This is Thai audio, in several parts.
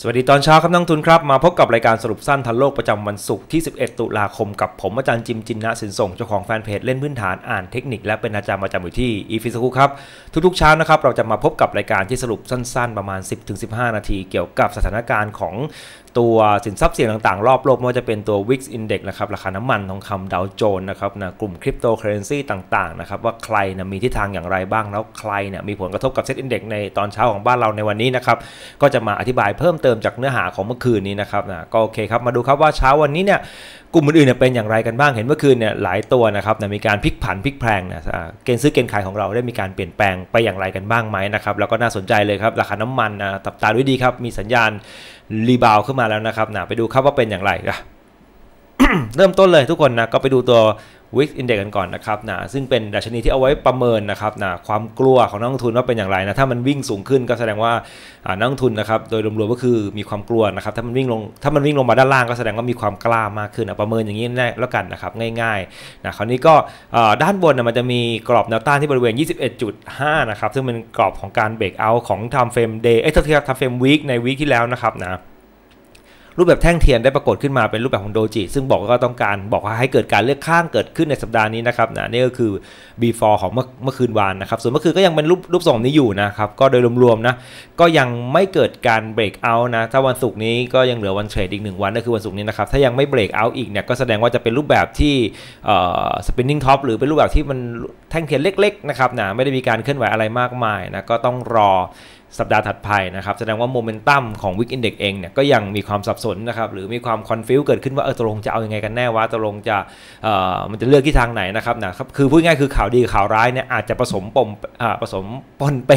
สวัสดีตอนเช้าครับนักลงทุนครับ มาพบกับรายการสรุปสั้นทันโลกประจำวันศุกร์ที่ 11 ตุลาคมกับผมอาจารย์จิมจินนะสินส่งเจ้าของแฟนเพจเล่นพื้นฐานอ่านเทคนิคและเป็นอาจารย์ประจำอยู่ที่ eFin School ครับทุกๆเช้านะครับเราจะมาพบกับรายการที่สรุปสั้นๆ ประมาณ 10-15 นาที เกี่ยวกับสถานการณ์ของ ตัวสินทรัพย์เสี่ยงต่างๆ รอบโลกไม่ว่าจะเป็นตัว VIX Index นะครับราคาน้ำมันทองคำดาวโจนส์นะครับนะกลุ่มคริปโตเคอเรนซีต่างๆนะครับว่าใครนะมีทิศทางอย่างไรบ้างแล้วใครเนี่ยมีผลกระทบกับ SET Index ในตอนเช้าของบ้านเราในวันนี้นะครับก็จะมาอธิบายเพิ่มเติมจากเนื้อหาของเมื่อคืนนี้นะครับนะก็โอเคครับมาดูครับว่าเช้าวันนี้เนี่ยกลุ่มอื่นๆเนี่ยเป็นอย่างไรกันบ้างเห็นเมื่อคืนเนี่ยหลายตัวนะครับมีการพลิกผันพลิกแพลงนะเกณฑ์ซื้อเกณฑ์ขายของเราได้มีการเปลี่ยนแปลงไปอย่างไรกันบ้างไหมนะครับแล้วก็น่าสนใจเลยครับราคาน้ำมันนะตับตาด้วยดีครับมีสัญญาณรีบาวขึ้นมาแล้วนะครับนะไปดูครับว่าเป็นอย่างไรเริ่มต้นเลยทุกคนนะก็ไปดูตัว Wix Index กันก่อนนะครับนะซึ่งเป็นดัชนีที่เอาไว้ประเมินนะครับนะความกลัวของนักลงทุนว่าเป็นอย่างไรนะถ้ามันวิ่งสูงขึ้นก็แสดงว่านักลงทุนนะครับโดยรวมๆก็คือมีความกลัวนะครับถ้ามันวิ่งลงถ้ามันวิ่งลงมาด้านล่างก็แสดงว่ามีความกล้ามากขึ้นนะประเมินอย่างนี้แน่แล้วกันนะครับง่ายๆนะคราวนี้ก็ด้านบนนะมันจะมีกรอบแนวต้านที่บริเวณ 21.5 นะครับซึ่งเป็นกรอบของการเบรกเอาของ time frame day เอ้ยเท่าที่ time frame week ในวีคที่แล้วนะครับนะ รูปแบบแท่งเทียนได้ปรากฏขึ้นมาเป็นรูปแบบของโดจิ ซึ่งบอกว่าต้องการบอกว่าให้เกิดการเลือกข้างเกิดขึ้นในสัปดาห์นี้นะครับนะนี่ก็คือ before ของเมื่อเมื่อคืนวานนะครับ ส่วนเมื่อคืนก็ยังเป็นรูปรูปทรงนี้อยู่นะครับก็โดยรวมๆนะก็ยังไม่เกิดการ breakout นะถ้าวันศุกร์นี้ก็ยังเหลือวันเทรดอีกหนึ่งวันก็คือวันศุกร์นี้นะครับถ้ายังไม่ breakout อีกเนี่ยก็แสดงว่าจะเป็นรูปแบบที่เอ่อ spinning top หรือเป็นรูปแบบที่มันแท่งเทียนเล็กๆนะครับนะไม่ได้มีการเคลื่อนไหวอะไรมากมายนะก็ต้องรอ สัปดาห์ถัดไปนะครับ แสดงว่าโมเมนตัมของ VIX Index เองเนี่ยก็ยังมีความสับสนนะครับหรือมีความ confuse เกิดขึ้นว่าเออตกลงจะเอาอยัางไงกันแน่ว่าตกลงจะเอ่อมันจะเลือกทิศทางไหนนะครับนะครับคือพูดง่ายคือข่าวดีข่าวร้ายเนี่ยอาจจะผสมปนอ่าผสมปนเป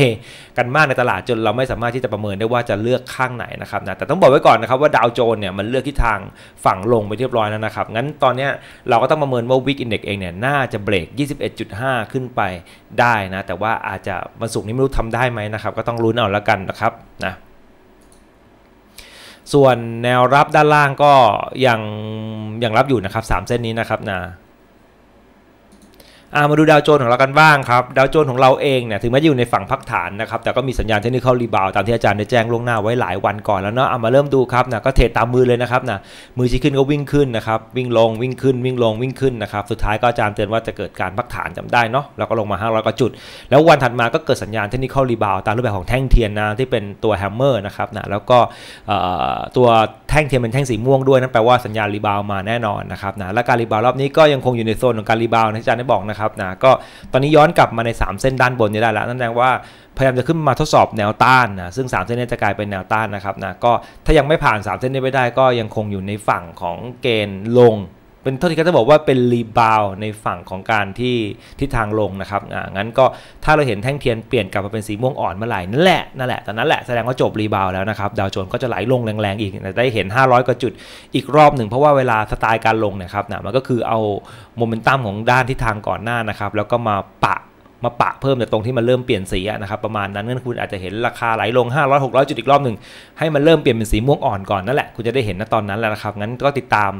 กันมากในตลาดจนเราไม่สามารถที่จะประเมินได้ว่าจะเลือกข้างไหนนะครับนะแต่ต้องบอกไว้ก่อนนะครับว่าดาวโจนเนี่ยมันเลือกที่ทางฝั่งลงไปเรียบร้อยแล้วนะครับงั้นตอนนี้เราก็ต้องประเมินว่าวิกอินเด็กเองเนี่ยน่าจะเบรก 21.5 ขึ้นไปได้นะแต่ว่าอาจจะวันศุกนี้ไม่รู้ทำได้ไหมนะครับก็ต้องลุ้นเอาแล้วกันนะครับนะส่วนแนวรับด้านล่างก็ยังยังรับอยู่นะครับ 3 เส้นนี้นะครับนะมาดูดาวโจนส์ของเรากันบ้างครับ ดาวโจนส์ของเราเองเนี่ยถึงแม้จะอยู่ในฝั่งพักฐานนะครับ แต่ก็มีสัญญาณ technical rebound ตามที่อาจารย์ได้แจ้งล่วงหน้าไว้หลายวันก่อนแล้วเนาะเอามาเริ่มดูครับนะก็เทรดตามมือเลยนะครับนะมือชี้ขึ้นก็วิ่งขึ้นนะครับ วิ่งลงวิ่งขึ้นวิ่งลงวิ่งขึ้นนะครับสุดท้ายก็อาจารย์เตือนว่าจะเกิดการพักฐานจำได้เนาะแล้วก็ลงมา 500กว่าจุด แล้ววันถัดมาก็เกิดสัญญาณ technical rebound ตามรูปแบบของแท่งเทียนนะที่เป็นตัว hammer นะครับนะแล้วก็ตัวแท่งเทียนเป็นแท่งสีม่วงด้วยนั่นแปลว่าสัญญาณ rebound มาแน่นอนนะครับนะและการ rebound รอบนี้ก็ยังคงอยู่ในโซนของการ rebound ที่อาจารย์ได้บอกนะครับนะก็ตอนนี้ย้อนกลับมาใน 3 เส้นด้านบนนี้ได้แล้วนั่นแปลว่าพยายามจะขึ้นมาทดสอบแนวต้านนะซึ่ง 3 เส้นนี้จะกลายเป็นแนวต้านนะครับนะก็ถ้ายังไม่ผ่าน 3 เส้นนี้ไม่ได้ก็ยังคงอยู่ในฝั่งของเกณฑ์ลง เป็นเท่าที่ก็จะบอกว่าเป็น rebound ในฝั่งของการที่ทิศทางลงนะครับอ่างั้นก็ถ้าเราเห็นแท่งเทียนเปลี่ยนกลับมาเป็นสีม่วงอ่อนเมื่อไหร่นั่นแหละนั่นแหละตอนนั้นแหละแสดงว่าจบ rebound แล้วนะครับดาวโจนส์ก็จะไหลลงแรงๆอีกได้เห็น 500กว่าจุดอีกรอบหนึ่งเพราะว่าเวลาสไตล์การลงนะครับนะมันก็คือเอาโมเมนตัมของด้านทิศทางก่อนหน้านะครับแล้วก็มาปะ มาปะเพิ่มแต่ตรงที่มันเริ่มเปลี่ยนสีนะครับประมาณนั้นนั่นคุณอาจจะเห็นราคาไหลลง 500 600 จุดอีกรอบหนึ่งให้มันเริ่มเปลี่ยนเป็นสีม่วงอ่อนก่อนนั่นแหละคุณจะได้เห็นณตอนนั้นแล้วนะครับงั้นก็ติดตาม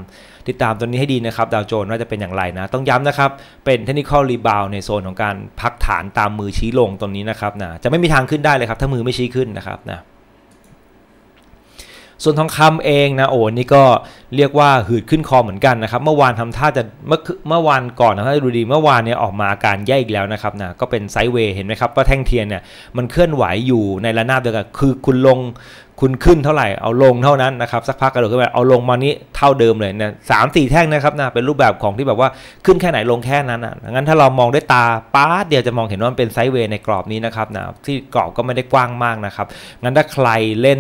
ติดตามตัวนี้ให้ดีนะครับดาวโจนส์ว่าจะเป็นอย่างไรนะ ต้องย้ำนะครับเป็น technical rebound ในโซนของการพักฐานตามมือชี้ลงตรงนี้นะครับนะจะไม่มีทางขึ้นได้เลยครับถ้ามือไม่ชี้ขึ้นนะครับนะ ส่วนทองคำเองนะโอ้นี่ก็เรียกว่าหืดขึ้นคอเหมือนกันนะครับเมื่อวานทำท่าจะเมื่อเมื่อวานก่อนนะถ้าดูดีเมื่อวานเนี่ยออกมาอาการแย่อีกแล้วนะครับนะก็เป็นไซด์เวย์เห็นไหมครับว่าแท่งเทียนเนี่ยมันเคลื่อนไหวอยู่ในระนาบเดียวกันคือคุณลง คุณขึ้นเท่าไหร่เอาลงเท่านั้นนะครับสักพักกระโดดขึ้นไปเอาลงมานี้เท่าเดิมเลยเนี่ยสามสี่แท่งนะครับนะเป็นรูปแบบของที่แบบว่าขึ้นแค่ไหนลงแค่นั้นอะงั้นถ้าเรามองด้วยตาป้าเดียวจะมองเห็นว่ามันเป็นไซด์เวย์ในกรอบนี้นะครับนะที่กรอบก็ไม่ได้กว้างมากนะครับงั้นถ้าใครเล่น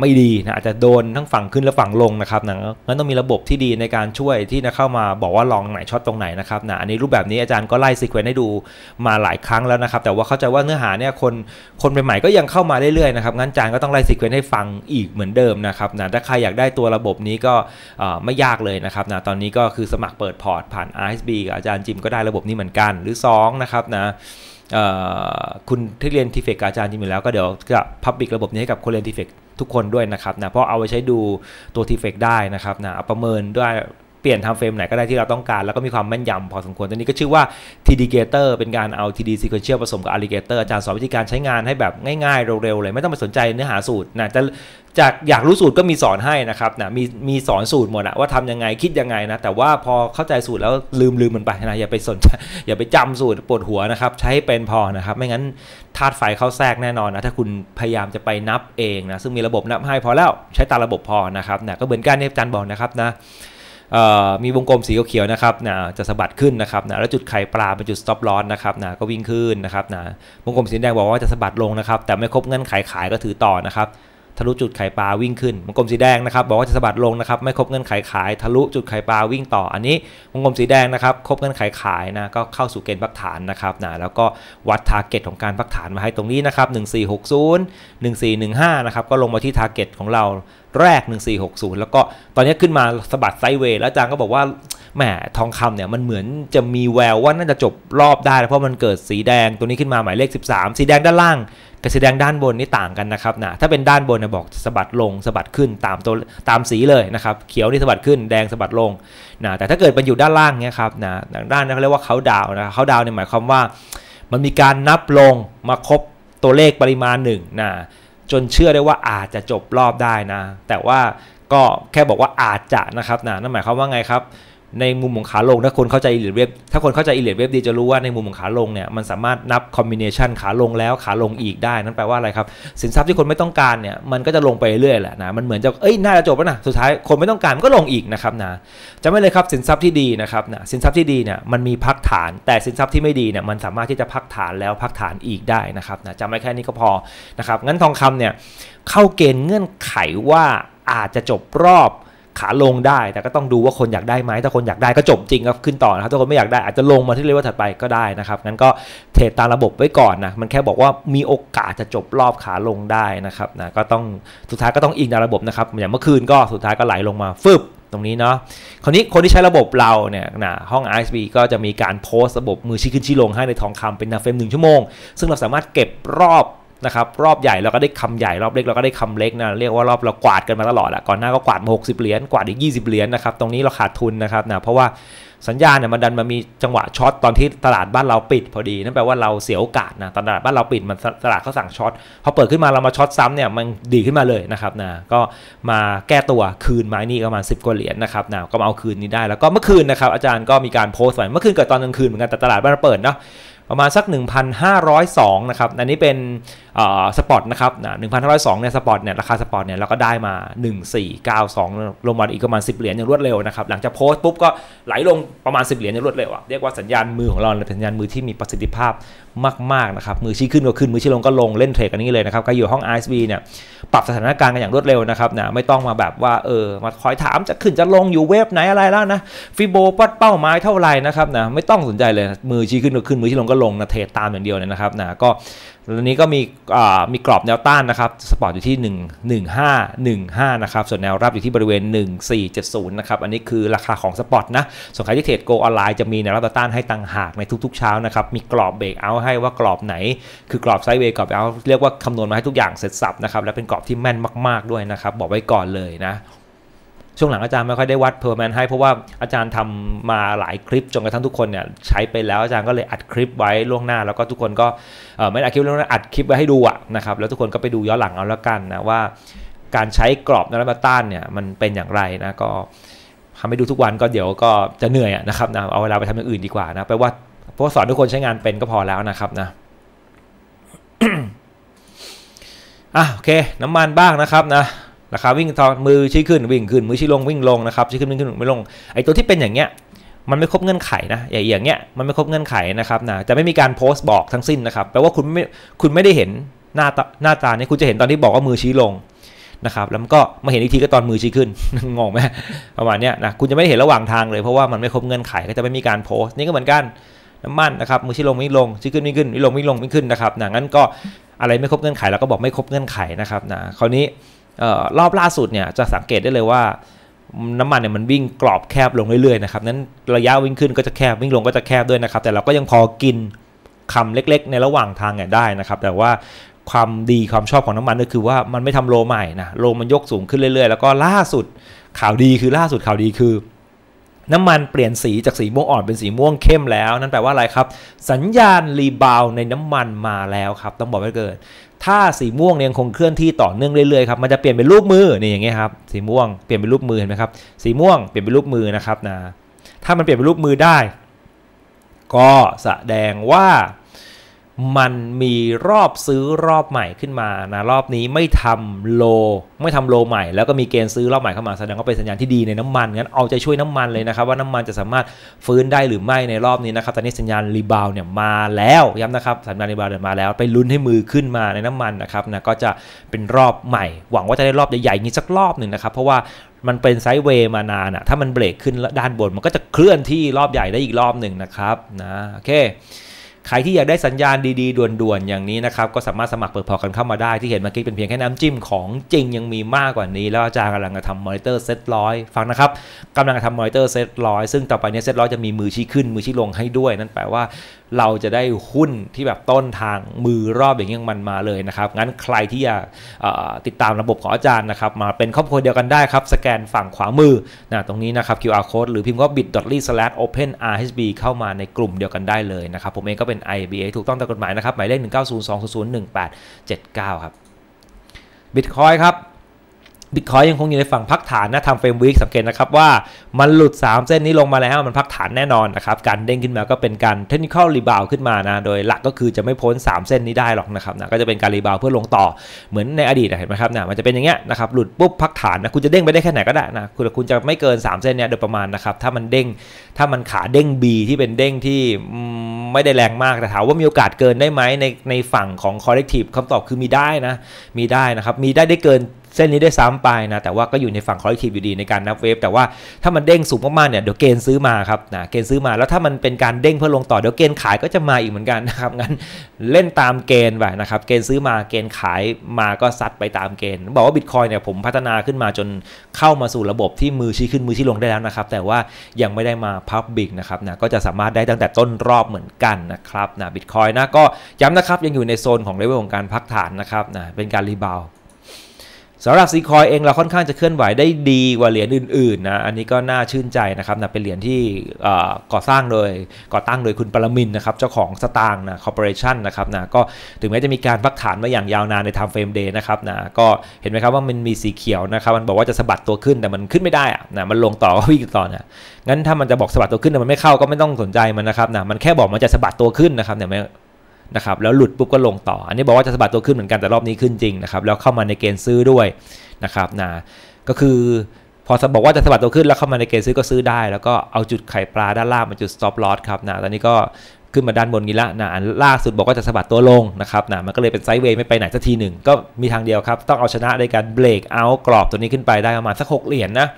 ไม่ดีนะอาจจะโดนทั้งฝั่งขึ้นและฝั่งลงนะครับนะงั้นต้องมีระบบที่ดีในการช่วยที่จะเข้ามาบอกว่า long ไหน short ตรงไหนนะครับนะอันนี้รูปแบบนี้อาจารย์ก็ไล่ sequence ให้ดูมาหลายครั้งแล้วนะครับแต่ว่าเข้าใจว่าเนื้อหาเนี่ยคนคนใหม่ๆก็ยังเข้ามาเรื่อยๆนะครับงั้นอาจารย์ก็ต้องไล่ sequence ให้ฟังอีกเหมือนเดิมนะครับนะถ้าใครอยากได้ตัวระบบนี้ก็ไม่ยากเลยนะครับนะตอนนี้ก็คือสมัครเปิดพอร์ตผ่าน RHB กับอาจารย์จิมก็ได้ระบบนี้เหมือนกัน หรือ 2 นะครับนะคุณที่เรียนทีเฟกอาจารย์จิมอยู่แล้วก็เดี๋ยวจะพับบิกระบบนี้ให้กับคนเรียนทีเฟกทุกคนด้วยนะครับนะเพราะเอาไว้ใช้ดูตัวทีเฟกได้นะครับนะประเมินด้วย ปลี่ยนทำเฟรมไหนก็ได้ที่เราต้องการ แล้วก็มีความแม่นยำพอสมควรตัวนี้ก็ชื่อว่า TDgator เป็นการเอา TD sequential ผสมกับ Alligator อาจารย์สอนวิธีการใช้งานให้แบบง่ายๆ เร็วๆเลย ไม่ต้องไปสนใจเนื้อหาสูตรนะจะจากอยากรู้สูตรก็มีสอนให้นะครับนะมีมีสอนสูตรหมดอะว่าทำยังไงคิดยังไงนะ แต่ว่าพอเข้าใจสูตรแล้วลืมลืมมันไปนะอย่าไปสนใจอย่าไปจำสูตรปวดหัวนะครับ ใช้เป็นพอนะครับ ไม่งั้นธาตุไฟเข้าแทรกแน่นอนนะ ถ้าคุณพยายามจะไปนับเองนะ ซึ่งมีระบบนับให้พอแล้วใช้ตามระบบพอนะครับนะก็เหมือนกันที่อาจารย์บอกนะครับนะ มีวงกลมสีเขียวนะครับนะจะสะบัดขึ้นนะครับนะแล้วจุดไข่ปลาเป็นจุด stop loss นะครับนะก็วิ่งขึ้นนะครับนะวงกลมสีแดงบอกว่าจะสะบัดลงนะครับ แต่ไม่ครบเงื่อนไขขายก็ถือต่อนะครับทะลุจุดไข่ปลาวิ่งขึ้นวงกลมสีแดงนะครับบอกว่าจะสะบัดลงนะครับไม่ครบเงื่อนไขขายทะลุจุดไข่ปลาวิ่งต่ออันนี้วงกลมสีแดงนะครับครบเงื่อนไขขายนะก็เข้าสู่เกณฑ์พักฐานนะครับนะแล้วก็วัด target ของการพักฐานมาให้ตรงนี้นะครับ1460 1415นะครับก็ลงมาที่ target ของเรา แรก 1460 แล้วก็ตอนนี้ขึ้นมาสะบัด sideway แล้วอาจารย์ก็บอกว่าแหมทองคำเนี่ยมันเหมือนจะมีแววว่าน่าจะจบรอบได้ เพราะมันเกิดสีแดงตัวนี้ขึ้นมาหมายเลข 13 สีแดงด้านล่างกับสีแดงด้านบนนี่ต่างกันนะครับนะถ้าเป็นด้านบนนะบอกสะบัดลงสะบัดขึ้นตามตัวตามสีเลยนะครับเขียวนี่สะบัดขึ้นแดงสะบัดลงนะแต่ถ้าเกิดมันอยู่ด้านล่างเนี่ยครับนะด้านนั้นเขาเรียกว่าเขาดาวนะเขาดาวเนี่ยหมายความว่า มันมีการนับลงมาครบตัวเลขปริมาณหนึ่งนะ จนเชื่อได้ว่าอาจจะจบรอบได้นะ แต่ว่าก็แค่บอกว่าอาจจะนะครับนะนั่นหมายความว่าไงครับ ในมุมของขาลงถ้าคนเข้าใจอิเลียเว็บถ้าคนเข้าใจอิเลียเว็บดีจะรู้ว่าในมุมของขาลงเนี่ยมันสามารถนับคอมบิเนชันขาลงแล้วขาลงอีกได้นั่นแปลว่าอะไรครับสินทรัพย์ที่คนไม่ต้องการเนี่ยมันก็จะลงไปเรื่อยแหละนะมันเหมือนจะเอ้ยน่าจะจบแล้วนะสุดท้ายคนไม่ต้องการมันก็ลงอีกนะครับนะจะไม่เลยครับสินทรัพย์ที่ดีนะครับนะสินทรัพย์ที่ดีเนี่ยมันมีพักฐาน แต่สินทรัพย์ที่ไม่ดีเนี่ยมันสามารถที่จะพักฐานแล้วพักฐานอีกได้นะครับนะจำไว้แค่นี้ก็พอนะครับงั้นทองคำเนี่ยเข้าเกณฑ์เงื่อนไขว่าอาจจะจบรอบ ขาลงได้ แต่ก็ต้องดูว่าคนอยากได้ไหมถ้าคนอยากได้ก็จบจริงก็ขึ้นต่อนะครับถ้าคนไม่อยากได้อาจจะลงมาที่เลเวลถัดไปก็ได้นะครับงั้นก็เทรดตามระบบไว้ก่อนนะมันแค่บอกว่ามีโอกาสจะจบรอบขาลงได้นะครับนะก็ต้องสุดท้ายก็ต้องอิงตามระบบนะครับอย่างเมื่อคืนก็สุดท้ายก็ไหลลงมาฟึบตรงนี้เนาะ คราวนี้คนที่ใช้ระบบเราเนี่ยนะห้อง ISB ก็จะมีการโพสต์ระบบมือชี้ขึ้นชี้ลงให้ในทองคำเป็นนาเฟรมหนึ่งชั่วโมง ซึ่งเราสามารถเก็บรอบ นะครับรอบใหญ่เราก็ได้คำใหญ่รอบเล็กเราก็ได้คำเล็กนะเรียกว่ารอบเรากวาดกันมาตลอดอะก่อนหน้าก็กวาดมา60เหรียญกวาดอีก20เหรียญนะครับตรงนี้เราขาดทุนนะครับนะเพราะว่าสัญญาณเนี่ยมันดันมามีจังหวะ short ตอนที่ตลาดบ้านเราปิด พอดีนั่นแปลว่าเราเสียโอกาสนะตลาดบ้านเราปิดมันตลาดเขาสั่ง short พอเปิดขึ้นมาเรามา short ซ้ำเนี่ยมันดีขึ้นมาเลยนะครับนะก็มาแก้ตัวคืนไม้นี่ประมาณ10กว่าเหรียญนะครับนะก็มาเอาคืนนี้ได้แล้วก็เมื่อคืนนะครับอาจารย์ก็มีการโพสต์ไว้เมื่อคืนเกิดตอนกลางคืนเหมือนกันแต่ตลาดบ้านเราเปิดเนาะ ประมาณสัก 1,502นะครับอันนี้เป็น spot นะครับนะ1,502เนี่ย spot เนี่ยราคา spot เนี่ยเราก็ได้มา 1492 ลงมาอีกประมาณ 10 เหรียญอย่างรวดเร็วนะครับหลังจากโพสต์ปุ๊บก็ไหลลงประมาณ 10 เหรียญอย่างรวดเร็วอะเรียกว่าสัญญาณมือของเราเป็นสัญญาณมือที่มีประสิทธิภาพมากๆนะครับมือชี้ขึ้นก็ขึ้นมือชี้ลงก็ลงเล่นเทรดกันนี้เลยนะครับก็อยู่ห้อง ISB เนี่ยปรับสถานการณ์กันอย่างรวดเร็วนะครับนะไม่ต้องมาแบบว่าเออมาคอยถามจะขึ้นจะลงอยู่เว็บไหนอะไรแล้วนะฟิโบปัดเป้าหมายเท่าไหร่นะครับนะไม่ต้องสนใจเลยมือชี้ขึ้นก็ขึ้นมือชี้ลงก็ลงนะเทรดตามอย่างเดียวเลยนะครับนะก็ตอนนี้ก็มีมีกรอบแนวต้านนะครับ spot อยู่ที่ 1 1 5 1 5นะครับส่วนแนวรับอยู่ที่บริเวณ 1470นะครับอันนี้คือราคาของ spot นะส่วนใครที่เทรด gold online จะมีแนวรับต้านให้ต่างหากในทุกๆเช้านะครับมีกรอบ breakout ให้ว่ากรอบไหน คือกรอบ sideway กรอบเอาเรียกว่าคำนวณมาให้ทุกอย่างเสร็จสรรพนะครับและเป็นกรอบที่แม่นมาก ๆด้วยนะครับบอกไว้ก่อนเลยนะ ช่วงหลังอาจารย์ไม่ค่อยได้วัดเพอร์แมนให้เพราะว่าอาจารย์ทำมาหลายคลิปจนกระทั่งทุกคนเนี่ยใช้ไปแล้วอาจารย์ก็เลยอัดคลิปไว้ล่วงหน้า แล้วก็ทุกคนก็ไม่อัดคลิปล่วงหน้าอัดคลิปไว้ให้ดูอะนะครับแล้วทุกคนก็ไปดูย้อนหลังเอาแล้วกันนะว่า การใช้กรอบนรัมาต้านเนี่ยมันเป็นอย่างไรนะก็ทำให้ดูทุกวันก็เดี๋ยวก็จะเหนื่อยนะครับนะเอาเวลาไปทำอย่างอื่นดีกว่านะแปลว่าเพราะสอนทุกคนใช้งานเป็นก็พอแล้วนะครับนะอะโอเค น้ำมันบ้างนะครับนะ ราคาวิ่งทอนมือชี้ขึ้นวิ่งขึ้นมือชี้ลงวิ่งลงนะครับชี้ขึ้นวิ่งขึ้นไม่ลงไอตัวที่เป็นอย่างเงี้ยมันไม่ครบเงื่อนไขนะอย่างเงี้ยมันไม่ครบเงื่อนไขนะครับนะจะไม่มีการโพสต์บอกทั้งสิ้นนะครับแปลว่าคุณไม่คุณไม่ได้เห็นหน้าตาหน้าตาเนี่ยคุณจะเห็นตอนที่บอกว่ามือชี้ลงนะครับแล้วก็มาเห็นอีกทีก็ตอนมือชี้ขึ้นงงไหมประมาณเนี้ยนะคุณจะไม่เห็นระหว่างทางเลยเพราะว่ามันไม่ครบเงื่อนไขก็จะไม่มีการโพสต์นี่ก็เหมือนกันน้ำมันนะครับมือชี้ลงไม่ลงชี้ขึ้นไม่ขึ้นไม่ลงไม่ลงไม่ขึ้นนะครับนะงั้นก็อะไรไม่ครบเงื่อนไขเราก็บอกไม่ครบเงื่อนไขนะครับนะคราวนี้ รอบล่าสุดเนี่ยจะสังเกตได้เลยว่าน้ำมันเนี่ยมันวิ่งกรอบแคบลงเรื่อยๆนะครับนั้นระยะวิ่งขึ้นก็จะแคบวิ่งลงก็จะแคบด้วยนะครับ แต่เราก็ยังพอกินคำเล็กๆ ในระหว่างทางเนี่ยได้นะครับ แต่ว่าความดีความชอบของน้ำมันก็คือว่ามันไม่ทำโลใหม่นะโลมันยกสูงขึ้นเรื่อยๆ แล้วก็ล่าสุดข่าวดีคือล่าสุดข่าวดีคือ น้ำมันเปลี่ยนสีจากสีม่วงอ่อนเป็นสีม่วงเข้มแล้ว นั่นแปลว่าอะไรครับ สัญญาณรีบาวในน้ำมันมาแล้วครับ ต้องบอกไว้เกินถ้าสีม่วงเนี่ยยังคงเคลื่อนที่ต่อเนื่องเรื่อยๆครับมันจะเปลี่ยนเป็นรูปมือนี่อย่างเงี้ยครับสีม่วงเปลี่ยนเป็นรูปมือเห็นไหมครับสีม่วงเปลี่ยนเป็นรูปมือนะครับนะถ้ามันเปลี่ยนเป็นรูปมือได้ ก็แสดงว่า มันมีรอบซื้อรอบใหม่ขึ้นมานะรอบนี้ไม่ทำ low ไม่ทำ low ใหม่ แล้วก็มีเกณฑ์ซื้อรอบใหม่เข้ามาแสดงว่าเป็นสัญญาณที่ดีในน้ำมันงั้นเอาใจช่วยน้ำมันเลยนะครับ ว่าน้ำมันจะสามารถฟื้นได้หรือไม่ในรอบนี้นะครับตอนนี้สัญญาณ rebound เนี่ยมาแล้วย้ำนะครับสัญญาณ rebound เนี่ยมาแล้ว ไปลุ้นให้มือขึ้นมาในน้ำมันนะครับนะก็จะเป็นรอบใหม่ หวังว่าจะได้รอบใหญ่ๆนี้สักรอบหนึ่งนะครับเพราะว่ามันเป็น sideway มานานอะถ้ามันเบรกขึ้นด้านบนมันก็จะเคลื่อนที่รอบใหญ่ได้อีกรอบหนึ่งนะครับนะโอเค ใครที่อยากได้สัญญาณดีๆ ด่วนๆ อย่างนี้นะครับ ก็สามารถสมัครเปิดพอร์ตกันเข้ามาได้ที่เห็นเมื่อกี้เป็นเพียงแค่น้ำจิ้มของจริงยังมีมากกว่านี้ แล้วอาจารย์กำลังจะทำ monitor SET ร้อยฟังนะครับกำลังจะทำ monitor SET ร้อยซึ่งต่อไปนี้เซตร้อยจะมีมือชี้ขึ้นมือชี้ลงให้ด้วย นั่นแปลว่าเราจะได้หุ้นที่แบบต้นทางมือรอบอย่างนี้มันมาเลยนะครับ งั้นใครที่อยากติดตามระบบของอาจารย์นะครับ มาเป็นครอบครัวเดียวกันได้ครับ สแกนฝั่งขวามือนะตรงนี้นะครับ QR code หรือพิมพ์ว่า bit.ly/openrhb เข้ามาในกลุ่มเดียวกันได้เลยนะครับ ผมเองก็เป็น็น IBA ถูกต้องตามกฎหมายนะครับ หมายเลข 19020018 79 ครับบิตคอยน์ครับ บิตคอยน์ยังคงอยู่ในฝั่งพักฐานนะ timeframe week สังเกตนะครับว่ามันหลุด 3 เส้นนี้ลงมาแล้วมันพักฐานแน่นอนนะครับการเด้งขึ้นมาก็เป็นการ technical rebound ขึ้นมานะโดยหลักก็คือจะไม่พ้น 3 เส้นนี้ได้หรอกนะครับนะก็จะเป็นการ rebound เพื่อลงต่อเหมือนในอดีตเห็นไหมครับนะมันจะเป็นอย่างเงี้ยนะครับหลุดปุ๊บพักฐานนะคุณจะเด้งไปได้แค่ไหนก็ได้นะคุณคุณจะไม่เกิน 3 เส้นเนี้ยโดยประมาณนะครับถ้ามันเด้งถ้ามันขาเด้ง B ที่เป็นเด้งที่ไม่ได้แรงมากแต่ถามว่ามีโอกาสเกินได้ไหมในในฝั่งของ collective คำตอบคือมีได้นะมีได้นะครับมีได้ได้เกิน เส้นนี้ได้ซ้ำไปนะแต่ว่าก็อยู่ในฝั่งคอร์ r ทีฟอยู่ดีในการนับเวฟแต่ว่าถ้ามันเด้งสูงมากๆเนี่ยเดี๋ยวเกณฑ์ซื้อมาครับนะเกณฑ์ซื้อมาแล้วถ้ามันเป็นการเด้งเพื่อลงต่อเดี๋ยวเกณฑ์ขายก็จะมาอีกเหมือนกันนะครับงั้นเล่นตามเกณฑ์ไปนะครับเกณฑ์ซื้อมาเกณฑ์ขายมาก็ซัดไปตามเกณฑ์ บอกว่าบิตคอยน์เนี่ยผมพัฒนาขึ้นมาจนเข้ามาสู่ระบบที่มือชี้ขึ้นมือชี้ลงได้แล้วนะครับแต่ว่ายังไม่ได้มา public นะครับนะก็จะสามารถได้ตั้งแต่ต้นรอบเหมือนกันนะครับนะบิตคอยน์นะก็ย้ำนะครับยังอยู่ในโซนของเลเวลของการพักฐานนะครับนะเป็นการ rebound สำหรับ Zcoin เองเราค่อนข้างจะเคลื่อนไหวได้ดีกว่าเหรียญอื่นๆนะอันนี้ก็น่าชื่นใจนะครับนะเป็นเหรียญที่ก่อสร้างโดยก่อตั้งโดยคุณปรมินทร์นะครับเจ้าของสตางค์นะ corporation นะครับนะก็ถึงแม้จะมีการพักฐานมาอย่างยาวนานใน timeframe day นะครับนะก็เห็นไหมครับว่ามันมีสีเขียวนะครับมันบอกว่าจะสะบัดตัวขึ้นแต่มันขึ้นไม่ได้อะนะมันลงต่อก็วิ่งต่อนะงั้นถ้ามันจะบอกสะบัดตัวขึ้นแต่มันไม่เข้าก็ไม่ต้องสนใจมันนะครับนะมันแค่บอกมันจะสะบัดตัวขึ้นนะครับเนี่ย นะครับแล้วหลุดปุ๊บก็ลงต่อ อันนี้บอกว่าจะสะบัดตัวขึ้นเหมือนกันแต่รอบนี้ขึ้นจริงนะครับแล้วเข้ามาในเกณฑ์ซื้อด้วยนะครับนะก็คือพอบอกว่าจะสะบัดตัวขึ้นแล้วเข้ามาในเกณฑ์ซื้อก็ซื้อได้ แล้วก็เอาจุดไข่ปลาด้านล่างมาจุด stop loss ครับนะตอนนี้ก็ขึ้นมาด้านบนนี้ละนะอันล่าสุดบอกว่าจะสะบัดตัวลงนะครับนะมันก็เลยเป็นไซด์เวย์ไม่ไปไหนสักทีหนึ่งก็มีทางเดียวครับต้องเอาชนะในการเบรกเอากรอบตัวนี้ขึ้นไปได้ประมาณสักหกเหรียญนนะ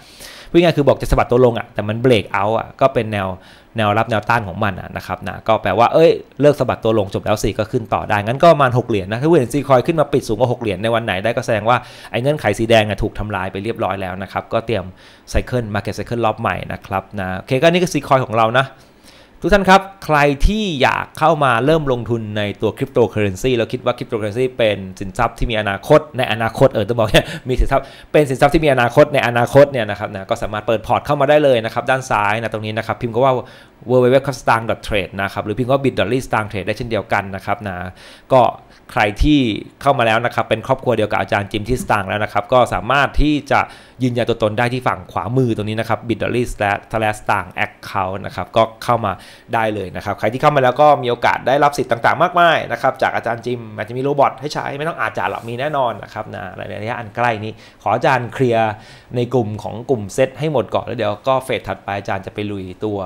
พูดง่ายคือบอกจะสะบัดตัวลงอะแต่มันเบรกเอาอะก็เป็นแนวแนวรับแนวต้านของมันนะครับนะก็แปลว่าเอ้ยเลิกสะบัดตัวลงจบแล้วสี่ก็ขึ้นต่อได้ งั้นก็ประมาณ6เหรียญนะถ้าเหรียญซีคอยขึ้นมาปิดสูงกว่า6เหรียญในวันไหนได้ก็แสดงว่าไอ้เงื่อนไขสีแดงถูกทำลายไปเรียบร้อยแล้วนะครับก็เตรียม cycle market cycle รอบใหม่นะครับนะโอเคก็นี่ก็ Zcoin ของเรานะ ทุกท่านครับ ใครที่อยากเข้ามาเริ่มลงทุนในตัวคริปโตเคอร์เรนซีแล้วคิดว่าคริปโตเคอร์เรนซีเป็นสินทรัพย์ที่มีอนาคตในอนาคตเออต้องบอกเนี่ยมีสินทรัพย์เป็นสินทรัพย์ที่มีอนาคตในอนาคตเนี่ยนะครับนะก็สามารถเปิดพอร์ตเข้ามาได้เลยนะครับด้านซ้ายนะตรงนี้นะครับพิมพ์ก็ว่า w w w s t a n g t r a d e นะครับหรือพิมพ์ว่า bit.ly s t a n g trade ได้เช่นเดียวกันนะครับนะก็ใครที่เข้ามาแล้วนะครับเป็นครอบครัวเดียวกับอาจารย์จิมที่สตางแล้วนะครับก็สามารถที่จะยืนยันตัวตนได้ที่ฝั่งขวามือตรงนี้นะครับ bit.ly slash s t a n g account นะครับก็เข้ามาได้เลยนะครับใครที่เข้ามาแล้วก็มีโอกาสได้รับสิทธิ์ต่างๆ มากมายนะครับจากอาจารย์จิมอาจจะมีโรบอทให้ใช้ไม่ต้องอาจารย์หรอกมีแน่นอนนะครับนะระยะอันใกล้นี้ ขออาจารย์เคลียร์ในกลุ่มของกลุ่มเซตให้หมดก่อนแล้วเดี๋ยวก็เฟสถัดไปอาจารย์จะไปลุยตัว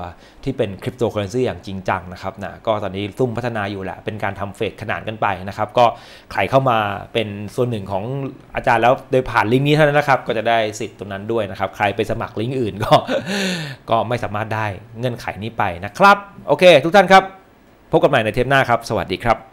ที่เป็นคริปโตเคอเรนซีอย่างจริงจังนะครับนะก็ตอนนี้ซุ่มพัฒนาอยู่แหละ เป็นการทำเฟสขนาดกันไปนะครับ ก็ใครเข้ามาเป็นส่วนหนึ่งของอาจารย์แล้วโดยผ่านลิงก์นี้เท่านั้นนะครับ ก็จะได้สิทธิ์ตรงนั้นด้วยนะครับ ใครไปสมัครลิงก์อื่นก็ก็ไม่สามารถได้เงื่อนไขนี้ไปนะครับ โอเค ทุกท่านครับ พบกันใหม่ในเทปหน้าครับ สวัสดีครับ